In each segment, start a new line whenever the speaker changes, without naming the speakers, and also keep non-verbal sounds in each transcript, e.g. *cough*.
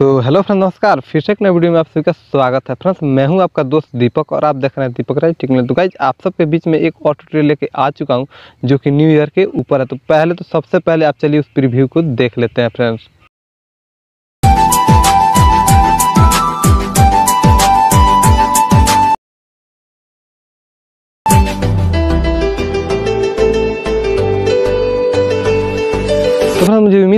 तो hello friend नमस्कार। फिर से एक नए वीडियो में आप सभी का स्वागत है। फ्रेंड्स, मैं हूँ आपका दोस्त दीपक और आप देख रहे हैं दीपक राय टेक्निकल तो गाइज़ आप सबके बीच में एक और ट्यूटोरियल लेके आ चुका हूँ, जो कि न्यू ईयर के ऊपर है। तो पहले तो सबसे पहले आप चलिए उस प्रीव्यू को देख लेते हैं फ्रेंड्स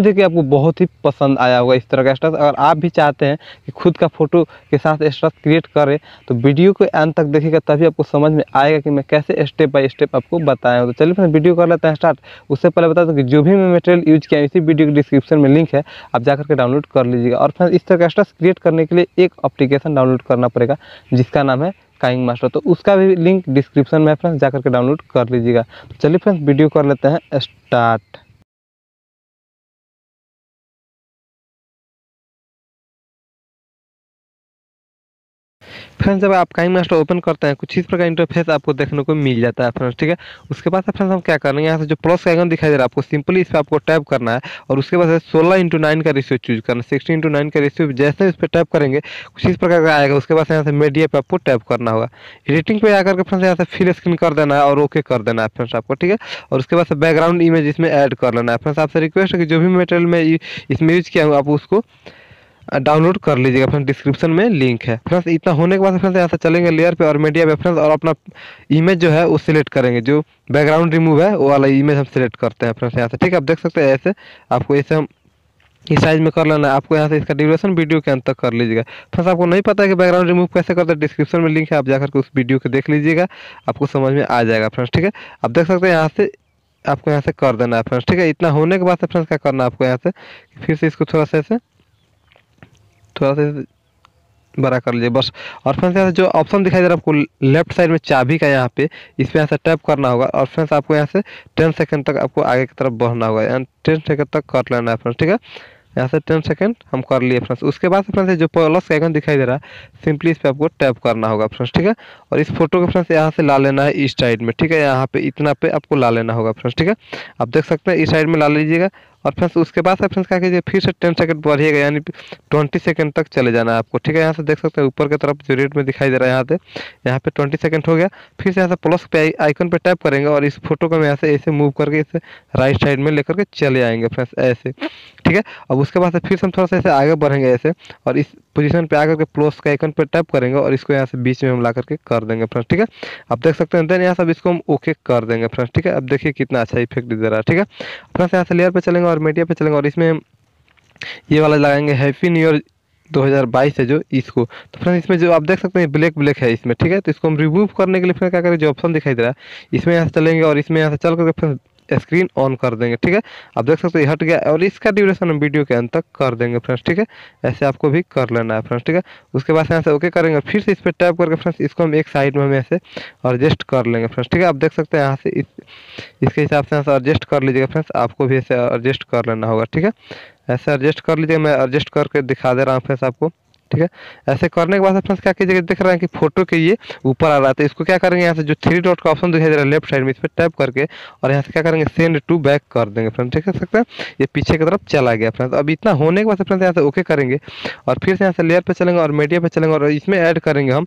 उम्मीद है कि आपको बहुत ही पसंद आया होगा इस तरह का स्टेटस अगर आप भी चाहते हैं कि खुद का फ़ोटो के साथ स्टेटस क्रिएट करें तो वीडियो को अंत तक देखिएगा, तभी आपको समझ में आएगा कि मैं कैसे स्टेप बाय स्टेप आपको बताया हूँ। तो चलिए फ्रेंड वीडियो कर लेते हैं स्टार्ट। उससे पहले बता दूँ कि जो भी मैं मटेरियल यूज़ किया इसी वीडियो के डिस्क्रिप्शन में लिंक है। आप जाकर के डाउनलोड कर लीजिएगा। और फ्रेंड इस तरह का स्टेटस क्रिएट करने के लिए एक अप्लीकेशन डाउनलोड करना पड़ेगा, जिसका नाम है काइंग मास्टर तो उसका भी लिंक डिस्क्रिप्शन में फ्रेंड्स, जाकर के डाउनलोड कर लीजिएगा। तो चलिए फ्रेंड्स, वीडियो कर लेते हैं स्टार्ट। फ्रेंड्स जब आप काइंग मास्टर ओपन करते हैं। कुछ इस प्रकार इंटरफेस आपको देखने को मिल जाता है फ्रेंड्स ठीक है? उसके बाद फ्रेंड्स हम क्या करना है यहाँ से जो प्लस का आइकन दिखाई दे रहा है, आपको सिंपली इस पर आपको टैप करना है और उसके बाद सोलह इंटू नाइन का रेशियो चूज़ करना है। सिक्सटीन इंटू नाइन का रेशियो जैसे इस पर टैप करेंगे, कुछ इस प्रकार का आएगा। उसके बाद यहाँ से मीडिया पर आपको टैप करना होगा। एडिटिंग पे आकर के फ्रेंड्स यहाँ से फिल स्क्रीन कर देना है और ओके कर देना है फ्रेंड्स आपको, ठीक है? और उसके बाद बैकग्राउंड इमेज इसमें ऐड कर लेना है। फ्रेंड्स आपसे रिक्वेस्ट है कि जो भी मटेरियल मैं इसमें यूज़ किया हूँ, आप उसको डाउनलोड कर लीजिएगा। फ्रेंड्स डिस्क्रिप्शन में लिंक है। फ्रेंड्स इतना होने के बाद फ्रेंड्स यहाँ से चलेंगे लेयर पे और मीडिया पे फ्रेंड्स और अपना इमेज जो है, वो सिलेक्ट करेंगे। जो बैकग्राउंड रिमूव है, वो वाला इमेज हम सिलेक्ट करते हैं फ्रेंड्स यहाँ से। ठीक है, आप देख सकते हैं, ऐसे आपको ऐसे हम इस साइज़ में कर लेना है। आपको यहाँ से इसका ड्यूरेशन वीडियो के अंत तक कर लीजिएगा। फ्रेंड्स आपको नहीं पता है कि बैकग्राउंड रिमूव कैसे करते हैं डिस्क्रिप्शन में लिंक है, आप जाकर के उस वीडियो को देख लीजिएगा, आपको समझ में आ जाएगा फ्रेंड्स ठीक है? आप देख सकते हैं, यहाँ से आपको यहाँ से कर देना है फ्रेंड्स ठीक है? इतना होने के बाद फ्रेंड्स क्या करना है आपको यहाँ से? फिर से इसको थोड़ा सा ऐसे थोड़ा सा बड़ा कर लीजिए। बस, और फ्रेंड्स यहाँ से जो ऑप्शन दिखाई दे रहा है आपको लेफ़्ट साइड में चाबी का यहाँ पे इस पर यहाँ से टैप करना होगा। और फ्रेंड्स आपको यहाँ से टेन सेकंड तक आपको आगे की तरफ़ बढ़ना होगा। यानी टेन सेकंड तक कर लेना है फ्रेंड्स ठीक है? यहाँ से टेन सेकंड हम कर लिए फ्रेंड्स उसके बाद फ्रेंड्स जो प्लस का आइकन दिखाई दे रहा है सिंपली इस पर आपको टैप करना होगा फ्रेंड्स ठीक है? और इस फ़ोटो को फ्रेंड्स यहाँ से ला लेना है इस साइड में, ठीक है? यहाँ पे इतना पे आपको ला लेना होगा फ्रेंड्स ठीक है? आप देख सकते हैं इस साइड में ला लीजिएगा। और फ्रेंड्स उसके बाद फ्रेंड्स क्या कीजिए फिर से टेन सेकंड बढ़िएगा, यानी ट्वेंटी सेकंड तक चले जाना है आपको, ठीक है? यहाँ से देख सकते हैं, ऊपर की तरफ़ जो रेड में दिखाई दे रहा है यहाँ से यहाँ पे ट्वेंटी सेकंड हो गया। फिर से यहाँ से प्लस पे आइकन पे टैप करेंगे और इस फ़ोटो को हम यहाँ से ऐसे मूव करके इसे राइट साइड में लेकर के चले आएँगे फ्रेंड्स ऐसे, ठीक है? अब उसके बाद से फिर से हम थोड़ा सा ऐसे आगे बढ़ेंगे ऐसे, और इस पोजीशन पे आकर के प्लस के आइकन पर टैप करेंगे और इसको यहाँ से बीच में हम ला करके कर देंगे फ्रेंड्स ठीक है? आप देख सकते हैं देन यहाँ से इसको हम ओके कर देंगे फ्रेंड्स ठीक है? अब देखिए कितना अच्छा इफ़ेक्ट दे रहा है, ठीक है? फ्रेंड्स यहाँ से लेयर पर चलेंगे और मीडिया पे चलेंगे और इसमें ये वाला लगाएँगे हैप्पी न्यू ईयर 2022 है जो इसको। तो फ्रेंड्स, इसमें जो आप देख सकते हैं, ब्लैक ब्लैक है इसमें, ठीक है? तो इसको हम रिमूव करने के लिए फिर क्या करें, जो ऑप्शन दिखाई दे रहा है, इसमें यहाँ से चलेंगे और इसमें यहाँ से चल करके फिर स्क्रीन ऑन कर देंगे, ठीक है? आप देख सकते हैं हट गया और इसका ड्यूरेशन हम वीडियो के अंत तक कर देंगे फ्रेंड्स ठीक है? ऐसे आपको भी कर लेना है फ्रेंड्स ठीक है? उसके बाद यहाँ से ओके करेंगे, फिर से इस पर टैप करके फ्रेंड्स इसको हम एक साइड में हम ऐसे एडजस्ट कर लेंगे फ्रेंड्स ठीक है? आप देख सकते हैं यहाँ से इस, इसके हिसाब से यहाँ से एडजस्ट कर लीजिएगा फ्रेंड्स आपको भी ऐसे एडजस्ट कर लेना होगा, ठीक है? ऐसे एडजस्ट कर लीजिए मैं एडजस्ट करके दिखा दे रहा हूँ फ्रेंड्स आपको। ठीक है? ऐसे करने के बाद फ्रेंड्स क्या कीजिएगा देख रहे हैं कि फ़ोटो के ये ऊपर आ रहा है तो इसको क्या करेंगे यहाँ से जो थ्री डॉट का ऑप्शन दिखाई दे रहा है लेफ़्ट साइड में इस पर टैप करके और यहाँ से क्या करेंगे सेंड टू बैक कर देंगे फ्रेंड ठीक सकते हैं? ये पीछे की तरफ़ चला गया फ्रेंड अब इतना होने के बाद फ्रेंड यहाँ से ओके करेंगे और फिर से यहाँ से लेयर पर चलेंगे और मीडिया पर चलेंगे और इसमें ऐड करेंगे हम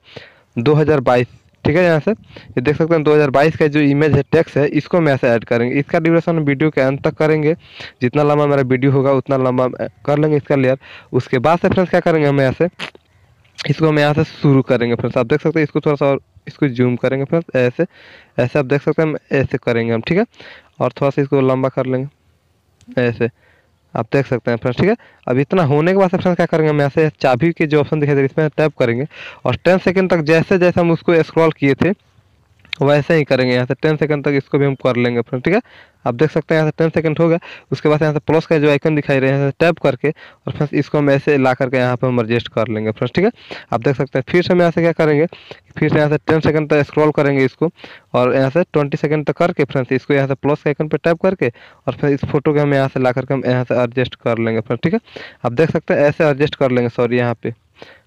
दो हज़ार बाईस। ठीक है यहाँ से? ये देख सकते हैं 2022 का जो इमेज है टेक्स है, इसको हम ऐसे ऐड करेंगे। इसका ड्यूरेशन वीडियो के अंत तक करेंगे। जितना लंबा मेरा वीडियो होगा, उतना लंबा कर लेंगे इसका लेयर उसके बाद से फ्रेंड्स क्या करेंगे हम यहाँ से? इसको हम यहाँ से शुरू करेंगे फ्रेंड्स आप देख सकते हैं, इसको थोड़ा सा और इसको जूम करेंगे फ्रेंड्स ऐसे ऐसे आप देख सकते हैं, हम ऐसे करेंगे हम, ठीक है? और थोड़ा सा इसको लंबा कर लेंगे, ऐसे। आप देख सकते हैं फ्रेंड्स ठीक है? अब इतना होने के बाद फ्रेंड्स क्या करेंगे? हम ऐसे चाबी के जो ऑप्शन दिखाई दे रही इसमें टैप करेंगे। और टेन सेकंड तक जैसे जैसे हम उसको स्क्रॉल किए थे वैसे ही करेंगे यहाँ से टेन सेकंड तक इसको भी हम कर लेंगे फ्रेंड ठीक है आप देख सकते हैं यहाँ से टेन सेकंड हो गया उसके बाद यहाँ से प्लस का जो आइकन दिखाई रहे हैं टैप करके और फ्रेंड्स इसको हम ऐसे ला करके यहाँ पर हम एडजस्ट कर लेंगे फ्रेंड्स ठीक है आप देख सकते हैं फिर से हम यहाँ से क्या करेंगे फिर से यहाँ से टेन सेकंड तक स्क्रॉल करेंगे इसको और यहाँ से ट्वेंटी सेकंड तक करके फ्रेंड्स इसको यहाँ से प्लस के आइकन पर टैप करके और फिर इस फ़ोटो को हम यहाँ से ला करके हम यहाँ से एडजस्ट कर लेंगे फ्रेंड्स ठीक है आप देख सकते हैं ऐसे एडजस्ट कर लेंगे सॉरी यहाँ पे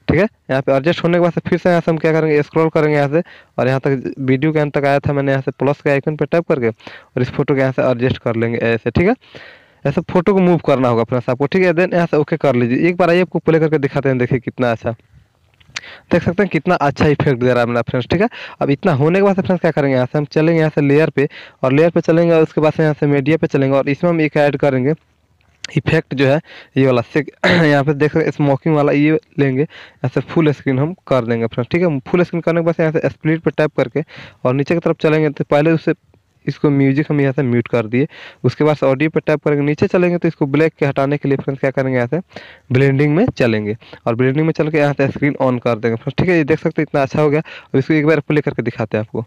ठीक है? यहाँ पे एडजस्ट होने के बाद फिर से यहाँ से हम क्या करेंगे? स्क्रॉल करेंगे यहाँ से। और यहाँ तक वीडियो के अंत तक आया था, मैंने यहाँ से प्लस के आइकन पे टैप करके और इस फ़ोटो के यहाँ से एडजस्ट कर लेंगे ऐसे, ठीक है? ऐसे फ़ोटो को मूव करना होगा फ्रेंड्स आपको ठीक है? देन यहाँ से ओके कर लीजिए। एक बार आइए, आपको प्ले करके दिखाते हैं, देखिए कितना अच्छा। देख सकते हैं कितना अच्छा इफ़ेक्ट दे रहा है मेरा फ्रेंड्स ठीक है? अब इतना होने के बाद फ्रेंड्स क्या करेंगे? यहाँ से हम चलेंगे यहाँ से लेयर पे और लेयर पे चलेंगे और उसके बाद यहाँ से मीडिया पे चलेंगे और इसमें हम एक ऐड करेंगे। इफ़ेक्ट जो है, ये वाला से *clears throat* यहाँ पे देख सकते स्मोकिंग वाला ये लेंगे, ऐसे फुल स्क्रीन हम कर देंगे फ्रेंड्स ठीक है? फुल स्क्रीन करने के बाद यहाँ से स्प्लिट पर टैप करके और नीचे की तरफ़ चलेंगे तो पहले उससे इसको म्यूज़िक हम यहाँ से म्यूट कर दिए, उसके बाद ऑडियो पर टैप करेंगे, नीचे चलेंगे तो इसको ब्लैक के हटाने के लिए फ्रेंड्स क्या करेंगे, यहाँ से ब्लेंडिंग में चलेंगे और ब्लेंडिंग में चल के यहाँ से स्क्रीन ऑन कर देंगे फ्रेंड्स ठीक है? ये देख सकते हैं, इतना अच्छा हो गया और इसको एक बार प्ले करके दिखाते हैं आपको।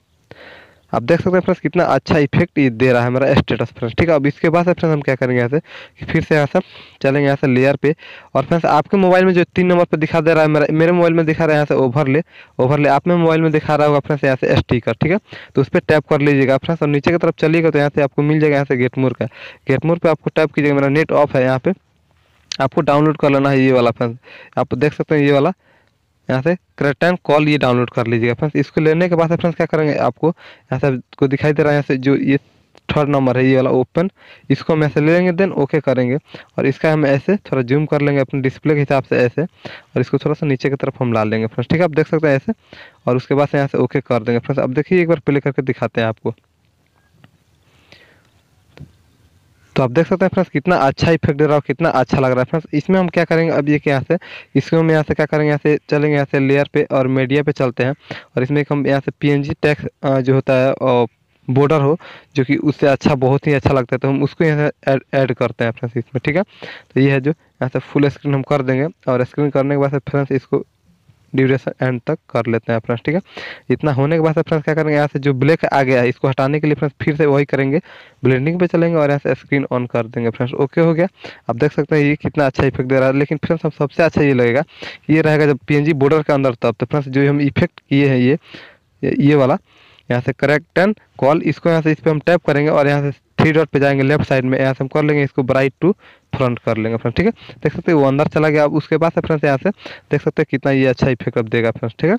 आप देख सकते हैं फ्रेंड्स, कितना अच्छा इफ़ेक्ट ये दे रहा है हमारा स्टेटस फ्रेंड्स। ठीक है, अब इसके बाद फ्रेंड्स हम क्या करेंगे यहाँ से, कि फिर से यहाँ से चलेंगे यहाँ से लेयर पे। और फ्रेंड्स, आपके मोबाइल में जो तीन नंबर पर दिखा दे रहा है, मेरा, मेरे मोबाइल में दिखा रहा है यहाँ से ओवरले ओवरले आप में मोबाइल में दिखा रहा होगा फ्रेंड्स यहाँ से स्टिकर ठीक है? तो उस पर टैप कर लीजिएगा फ्रेंड्स। और नीचे की तरफ़ चलिएगा तो यहाँ से आपको मिल जाएगा यहाँ से गेट मोर का। गेट मोर पर आपको टैप कीजिएगा, मेरा नेट ऑफ़ है यहाँ पे। आपको डाउनलोड कर लेना है ये वाला फ्रेंड्स। आप देख सकते हैं ये वाला। यहाँ से टाइम कॉल ये डाउनलोड कर लीजिएगा फ्रेंड्स इसको लेने के बाद फ्रेंड्स क्या करेंगे आपको यहाँ से को दिखाई दे रहा है यहाँ से जो ये थर्ड नंबर है, ये वाला ओपन इसको हम ऐसे ले लेंगे देन ओके करेंगे। और इसका हम ऐसे थोड़ा जूम कर लेंगे अपने डिस्प्ले के हिसाब से ऐसे। और इसको थोड़ा सा नीचे की तरफ़ हम डाल लेंगे फ्रेंड्स ठीक है, आप देख सकते हैं ऐसे। और उसके बाद यहाँ से ओके कर देंगे फ्रेंड्स अब देखिए, एक बार प्ले करके दिखाते हैं आपको। तो आप देख सकते हैं फ्रेंड्स, कितना अच्छा इफ़ेक्ट दे रहा है कितना अच्छा लग रहा है फ्रेंड्स। इसमें हम क्या करेंगे, अब ये यहाँ से इसको हम यहाँ से क्या करेंगे, यहाँ से चलेंगे, यहाँ से लेयर पे और मीडिया पे चलते हैं। और इसमें हम यहाँ से पीएनजी टैक्स जो होता है बॉर्डर हो, जो कि उससे अच्छा बहुत ही अच्छा लगता है तो हम उसको यहाँ से ऐड करते हैं फ्रेंड्स इसमें, ठीक है? तो ये है जो, यहाँ से फुल स्क्रीन हम कर देंगे। और स्क्रीन करने के बाद फ्रेंड्स इसको ड्यूरेशन एंड तक कर लेते हैं फ्रेंड्स ठीक है? इतना होने के बाद फ्रेंड्स क्या करेंगे? यहाँ से जो ब्लैक आ गया है इसको हटाने के लिए फ्रेंड्स फिर से वही करेंगे। ब्लेंडिंग पे चलेंगे और यहाँ से स्क्रीन ऑन कर देंगे। फ्रेंड्स ओके हो गया। आप देख सकते हैं ये कितना अच्छा इफ़ेक्ट दे रहा है। लेकिन फ्रेंड्स हम सबसे अच्छा ये लगेगा। ये रहेगा जब पीएनजी बॉर्डर के अंदर तब। तो फ्रेंड्स जो हम इफ़ेक्ट किए हैं ये ये वाला, यहाँ से करेक्ट एंड कॉल इसको यहाँ से इस पर हम टैप करेंगे और यहाँ से थ्री डॉट पे जाएँगे, लेफ़्ट साइड में यहाँ से हम कर लेंगे, इसको ब्राइट टू फ्रंट कर लेंगे फ्रेंड ठीक है? देख सकते हैं वो अंदर चला गया, अब उसके बाद से फ्रेंड्स यहाँ से देख सकते हैं कितना ये अच्छा इफ़ेक्ट अब देगा फ्रेंड्स, ठीक है?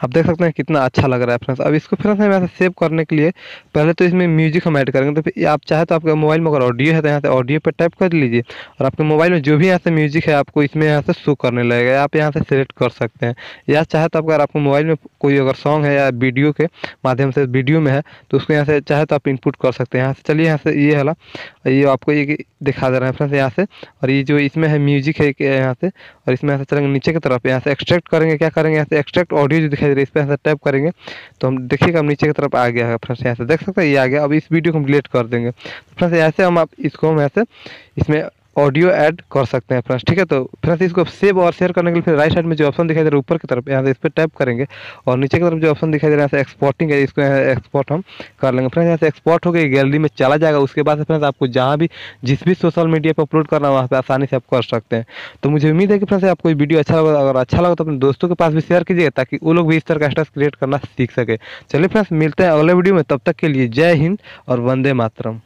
आप देख सकते हैं कितना अच्छा लग रहा है फ्रेंड्स अब इसको फ्रेंड्स हम यहाँ से सेव करने के लिए पहले तो इसमें म्यूज़िक हम ऐड करेंगे तो फिर आप चाहे तो आपके मोबाइल में अगर ऑडियो है तो यहाँ से ऑडियो पर टाइप कर लीजिए और आपके मोबाइल में जो भी यहाँ से म्यूज़िक है आपको इसमें यहाँ से शो करने लगेगा आप यहाँ से सिलेक्ट कर सकते हैं या चाहे तो अगर आपको मोबाइल में कोई अगर सॉन्ग है या वीडियो के माध्यम से वीडियो में है तो उसको यहाँ से चाहे तो आप इनपुट कर सकते हैं यहाँ से चलिए यहाँ से ये हला ये आपको ये दिखा दे रहा है फ्रेंड्स यहाँ से और ये जो इसमें है म्यूज़िक है यहाँ से और इसमें यहाँ से चलेंगे नीचे की तरफ़ यहाँ से एक्सट्रैक्ट करेंगे क्या करेंगे यहाँ से एक्सट्रैक्ट ऑडियो जो दिखाई है इस पर यहाँ से टैप करेंगे तो हम देखिएगा हम नीचे की तरफ़ आ गया है फ्रेंड्स यहाँ से देख सकते हैं, ये आ गया। अब इस वीडियो को हम डिलीट कर देंगे। फ्रेंड्स ऐसे हम आप, इसको हम ऐसे इसमें ऑडियो ऐड कर सकते हैं फ्रेंड्स, ठीक है? तो फ्रेंड्स, इसको सेव और शेयर करने के लिए फिर राइट साइड में जो ऑप्शन दिखाई दे रहा है, ऊपर की तरफ़, यहाँ से इस पर टैप करेंगे और नीचे की तरफ़ जो ऑप्शन दिखाई दे रहा है, यहाँ से एक्सपोर्टिंग है, इसको एक्सपोर्ट हम कर लेंगे। फ्रेंड्स, यहाँ से एक्सपोर्ट हो गई गैलरी में चला जाएगा। उसके बाद फ्रेंड्स, आपको जहाँ भी, जिस भी सोशल मीडिया पर अपलोड करना वहाँ पर आसानी से आप कर सकते हैं। तो मुझे उम्मीद है कि फ्रेंड्स, आपको वीडियो अच्छा लगा, अगर अच्छा लगा तो अपने दोस्तों के पास भी शेयर कीजिए ताकि वो लोग भी इस तरह का स्टेटस क्रिएट करना सीख सके। चलिए फ्रेंड्स, मिलते हैं अगले वीडियो में, तब तक के लिए जय हिंद और वंदे मातरम।